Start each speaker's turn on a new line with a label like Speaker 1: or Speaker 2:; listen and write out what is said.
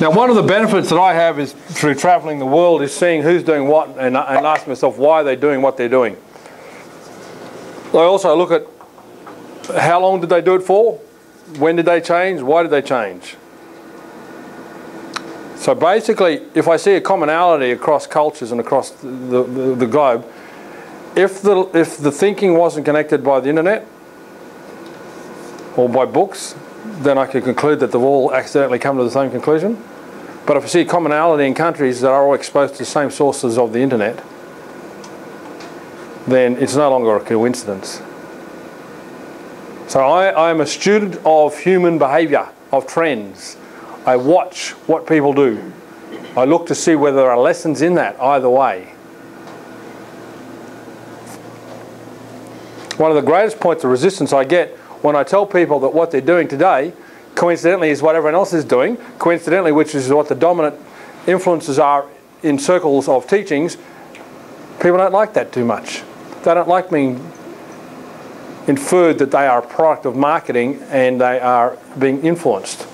Speaker 1: Now, one of the benefits that I have is through travelling the world is seeing who's doing what and, and asking myself why they're doing what they're doing. I also look at how long did they do it for? When did they change? Why did they change? So basically, if I see a commonality across cultures and across the, the, the globe, if the, if the thinking wasn't connected by the internet or by books, then I could conclude that they've all accidentally come to the same conclusion. But if I see commonality in countries that are all exposed to the same sources of the internet, then it's no longer a coincidence. So I, am a student of human behaviour, of trends. I watch what people do. I look to see whether there are lessons in that either way. One of the greatest points of resistance I get when I tell people that what they're doing today coincidentally is what everyone else is doing, coincidentally which is what the dominant influences are in circles of teachings, people don't like that too much. They don't like being inferred that they are a product of marketing and they are being influenced.